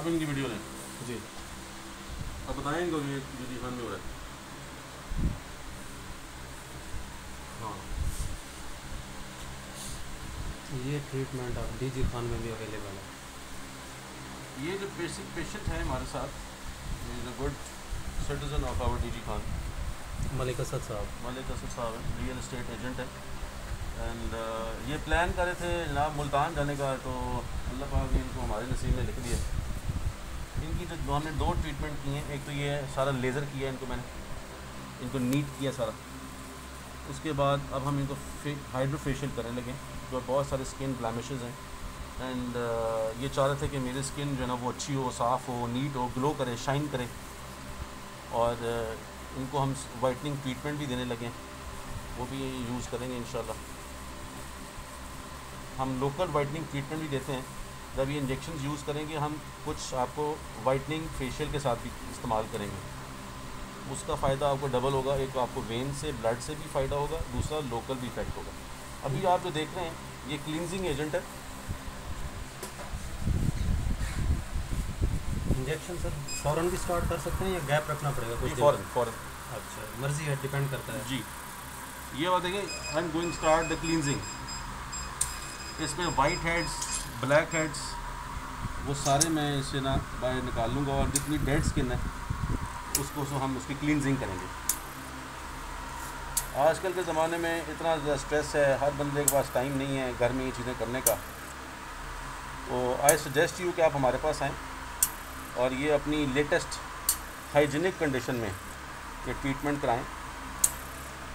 अब इनकी वीडियो लें जी। अब बताएँ इनको ये डी खान में हो रहा है। हाँ। ये ट्रीटमेंट अब डी जी खान में भी अवेलेबल है। ये जो बेसिक पेशेंट है हमारे साथ is a good citizen of our D G Khan Malik Asad साहब। मलिक असद साहब है रियल इस्टेट एजेंट है। एंड ये प्लान कर रहे थे जनाब मुल्तान जाने का तो अल्लाह पाक ने इनको हमारे नसीब में लिख दिया। इनकी जो हमने दो ट्रीटमेंट किए हैं। एक तो ये सारा लेज़र किया है इनको मैंने। इनको नीट किया सारा। उसके बाद अब हम इनको हाइड्रोफेशियल करने लगे जो बहुत सारे स्किन ब्लैमिशेज़ हैं। एंड ये चाह रहे थे कि मेरी स्किन जो है ना वो अच्छी हो साफ़ हो नीट हो ग्लो करे शाइन करे। और uh, इनको हम वाइटनिंग ट्रीटमेंट भी देने लगे वो भी यूज़ करेंगे इन हम लोकल वाइटनिंग ट्रीटमेंट भी देते हैं। जब ये इंजेक्शन यूज़ करेंगे हम कुछ आपको वाइटनिंग फेशियल के साथ भी इस्तेमाल करेंगे। उसका फ़ायदा आपको डबल होगा एक आपको वेन से ब्लड से भी फ़ायदा होगा दूसरा लोकल भी इफ़ेक्ट होगा। अभी आप जो देख रहे हैं ये क्लिनजिंग एजेंट है। इंजेक्शन सर फ़ौरन भी स्टार्ट कर सकते हैं या गैप रखना पड़ेगा कुछ फ़ौरन फ़ौरन। अच्छा मर्ज़ी है डिपेंड करता है। जी। ये बात देखिए I am going start the cleansing इसमें वाइट हेड्स ब्लैक हेड्स वो सारे मैं इससे ना बाहर निकाल लूँगा और जितनी डेड स्किन है, उसको सो हम उसकी क्लिनजिंग करेंगे। आजकल के ज़माने में इतना ज़्यादा स्ट्रेस है, हर बंदे के पास टाइम नहीं है घर में ये चीज़ें करने का। तो आई सजेस्ट यू कि आप हमारे पास आएँ और ये अपनी लेटेस्ट हाइजीनिक कंडीशन में ये ट्रीटमेंट कराएँ।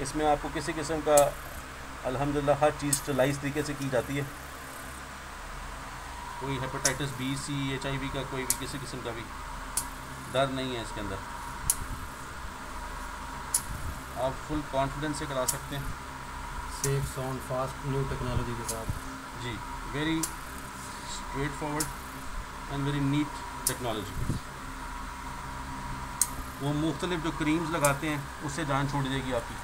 इसमें आपको किसी किस्म का, अल्हम्दुलिल्लाह, हर चीज़ स्टलाइज तरीके से की जाती है। कोई hepatitis B C H I V का कोई भी किसी किस्म का भी डर नहीं है इसके अंदर। आप फुल कॉन्फिडेंस से करा सकते हैं। Safe sound fast new technology के साथ। जी very straightforward and very neat technology वो मुख्तलिफ़ जो क्रीम्स लगाते हैं उससे जान छोड़ जाएगी आपकी।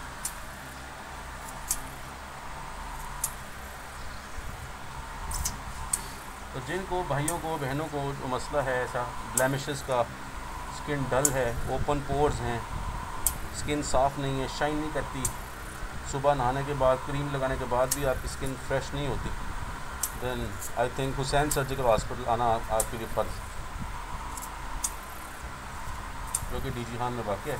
तो जिनको भाइयों को बहनों को जो मसला है ऐसा ब्लैमिशेस का स्किन डल है ओपन पोर्स हैं स्किन साफ़ नहीं है शाइन नहीं करती सुबह नहाने के बाद क्रीम लगाने के बाद भी आपकी स्किन फ्रेश नहीं होती। Then I think Hussain surgical hospital आना आपके लिए फ़र्ज़ जो कि डी जी खान में वाक़ है।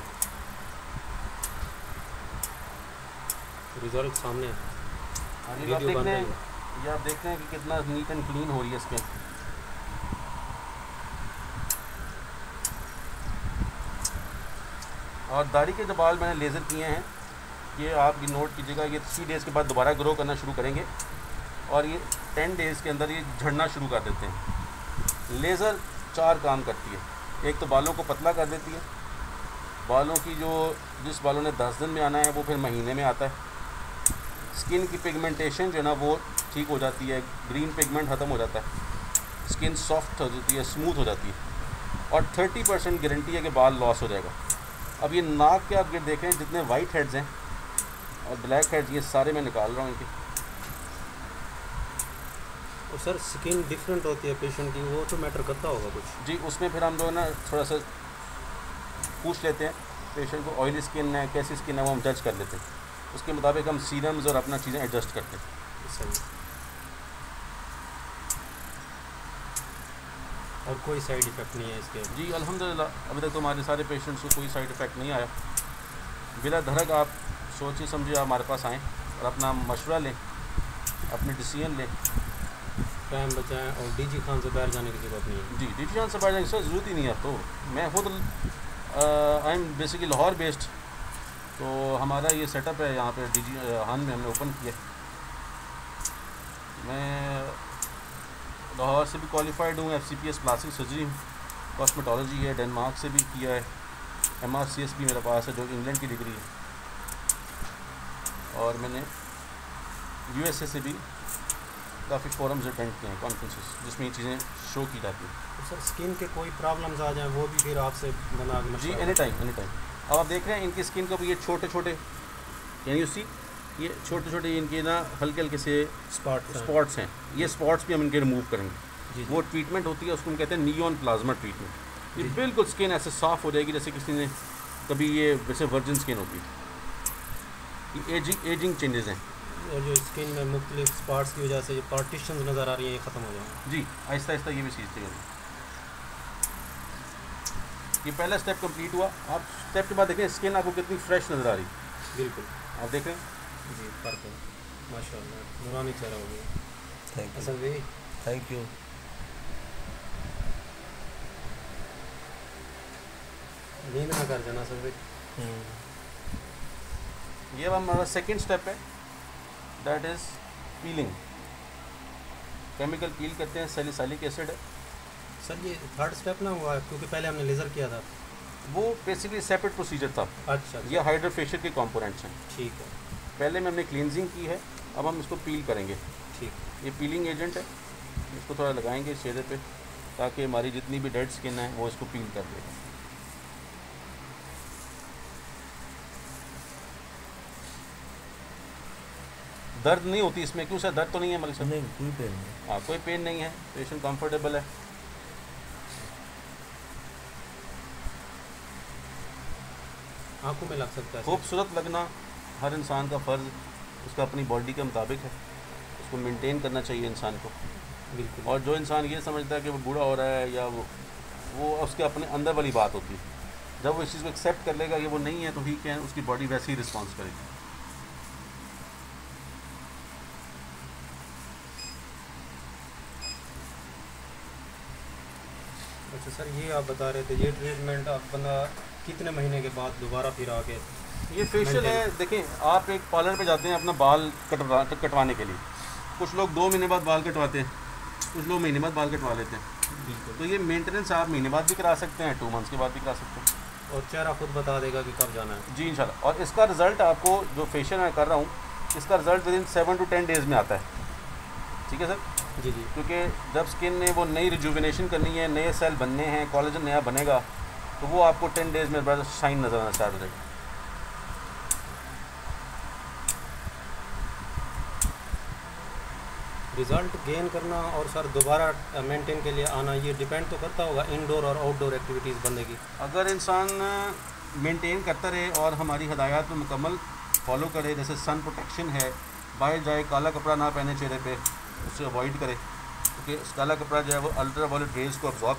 रिज़ल्ट सामने है। हाँ जी, वीडियो देख बन रहे रही हैं। ये आप देख रहे हैं कि कितना नीट एंड क्लीन हो रही है स्किन और दाढ़ी के जो बाल मैंने लेज़र किए हैं, ये आप ये नोट कीजिएगा, ये थ्री डेज़ के बाद दोबारा ग्रो करना शुरू करेंगे। और ये टेन डेज़ के अंदर ये झड़ना शुरू कर देते हैं। लेज़र चार काम करती है। एक तो बालों को पतला कर देती है। बालों की जो, जिस बालों ने दस दिन में आना है, वो फिर महीने में आता है। स्किन की पिगमेंटेशन जो है ना, वो ठीक हो जाती है ग्रीन पिगमेंट ख़त्म हो जाता है स्किन सॉफ्ट हो जाती है स्मूथ हो जाती है और थर्टी परसेंट गारंटी है कि बाल लॉस हो जाएगा। अब ये नाक के आप ये देखें जितने वाइट हेड्स हैं और ब्लैक हेड्स ये सारे मैं निकाल रहा हूँ इनके। और सर स्किन डिफरेंट होती है पेशेंट की वो तो मैटर करता होगा कुछ। जी उसमें फिर हम लोग ना थोड़ा सा पूछ लेते हैं पेशेंट को ऑयली स्किन है कैसी स्किन है वो हम जज कर लेते हैं। उसके मुताबिक हम सीरम्स और अपना चीज़ें एडजस्ट करते हैं। और कोई साइड इफ़ेक्ट नहीं है इसके। जी अल्हम्दुलिल्लाह। अभी तक तो हमारे सारे पेशेंट्स को कोई साइड इफ़ेक्ट नहीं आया। बिला धड़क आप सोचिए समझिए आप हमारे पास आएँ और अपना मशवरा लें अपनी डिसीज़न लें। टाइम बचाएँ और डी जी खान से बाहर जाने की ज़रूरत नहीं है। जी डी जी खान से बाहर जाने की ज़रूरत ही नहीं है तो। मैं खुद I am basically Lahore based तो हमारा ये सेटअप है यहाँ पे डी जी हान में हमने ओपन किया। मैं लाहौर से भी क्वालिफाइड हूँ F C P S plastic surgery cosmetology है डेनमार्क से भी किया है। एम आर सी एस भी मेरे पास है जो कि इंग्लैंड की डिग्री है। और मैंने यू एस ए से भी काफ़ी फोरम्स अटेंड किए हैं कॉन्फ्रेंसेस जिसमें ये चीज़ें शो की जाती हैं। तो सर स्किन के कोई प्रॉब्लम्स आ जाएँ वो भी फिर आपसे बना जी एनी टाइम एनी टाइम अब आप देख रहे हैं इनकी स्किन को भी ये छोटे छोटे यानी यू सी ये छोटे छोटे इनके ना हल्के हल्के से स्पॉट स्पॉट्स हैं। ये स्पॉट्स भी हम इनके रिमूव करेंगे। वो ट्रीटमेंट होती है उसको हम कहते हैं नियॉन प्लाज्मा ट्रीटमेंट ये बिल्कुल स्किन ऐसे साफ़ हो जाएगी जैसे किसी ने कभी ये वैसे वर्जिन स्किन होगी ये एजिंग एजिंग चेंजेस हैं। और जो स्किन में मुख्तलिफ़ स्पॉट्स की वजह से जो पार्टीशन नज़र आ रही हैं ये ख़त्म हो जाएँगे। जी आहिस्ता आहिस्ता ये भी सीखते हैं ये पहला स्टेप कंप्लीट हुआ। आप स्टेप के बाद देखें स्किन आपको कितनी फ्रेश नज़र आ रही बिल्कुल। आप देख रहे हैं? जी फ़र्क है। माशा नूरानी चेहरा हो गया। थैंक यू असल भी थैंक यू नींद ना कर जाना असल भी ये अब हमारा सेकंड स्टेप है। That is peeling chemical peel करते हैं सैलिसाइलिक एसिड है। सर ये थर्ड स्टेप ना हुआ है क्योंकि पहले हमने लेज़र किया था। वो बेसिकली सेपरेट प्रोसीजर था। अच्छा ये हाइड्रोफेशियल के कंपोनेंट्स हैं। ठीक है। पहले में हमने क्लिनजिंग की है अब हम इसको पील करेंगे। ठीक। ये पीलिंग एजेंट है इसको थोड़ा लगाएँगे इस चेहरे पे ताकि हमारी जितनी भी डेड स्किन है वो इसको पील कर देगा दर्द नहीं होती इसमें क्यों सर? दर्द तो नहीं है मलिक साहब नहीं कोई पेन नहीं। हाँ कोई पेन नहीं है पेशेंट कंफर्टेबल है। आँखों में लग सकता है। खूबसूरत लगना हर इंसान का फ़र्ज़ उसका अपनी बॉडी के मुताबिक है। उसको मेंटेन करना चाहिए इंसान को। बिल्कुल। और जो इंसान ये समझता है कि वो बूढ़ा हो रहा है या वो वो उसके अपने अंदर वाली बात होती है। जब वो इस चीज़ को एक्सेप्ट कर लेगा कि वो नहीं है तो ठीक है उसकी बॉडी वैसे ही रिस्पॉन्स करेगी। अच्छा सर ये आप बता रहे थे ये ट्रीटमेंट आप बंदा कितने महीने के बाद दोबारा फिर आके ये फेशियल है देखें आप एक पार्लर पे जाते हैं अपना बाल कटवा कटवाने के लिए। कुछ लोग दो महीने बाद बाल कटवाते हैं कुछ लोग महीने बाद बाल कटवा लेते हैं। तो ये मेंटेनेंस आप महीने बाद भी करा सकते हैं टू मंथ्स के बाद भी करा सकते हैं। और चेहरा खुद बता देगा कि कब जाना है। जी इंशाल्लाह। और इसका रिज़ल्ट आपको जो फेशियल मैं कर रहा हूँ इसका result within seven to ten days में आता है। ठीक है सर जी जी। क्योंकि जब स्किन ने वो नई रिजुविनेशन करनी है नए सेल बनने हैं कॉलेजन नया बनेगा तो वो आपको टेन डेज़ में बड़ा शाइन नज़र आना स्टार्ट हो जाएगा। रिज़ल्ट गेन करना और सर दोबारा मेंटेन के लिए आना, ये डिपेंड तो करता होगा इंडोर और आउटडोर एक्टिविटीज़ बनने की। अगर इंसान मेंटेन करता रहे और हमारी हदायत में मुकम्मल फॉलो करे, जैसे सन प्रोटेक्शन है बाहर जाए काला कपड़ा ना पहने चेहरे पे, उसे अवॉइड करे, क्योंकि काला कपड़ा जो है वो अल्ट्रा वायलेट रेज को अब्जॉर्ब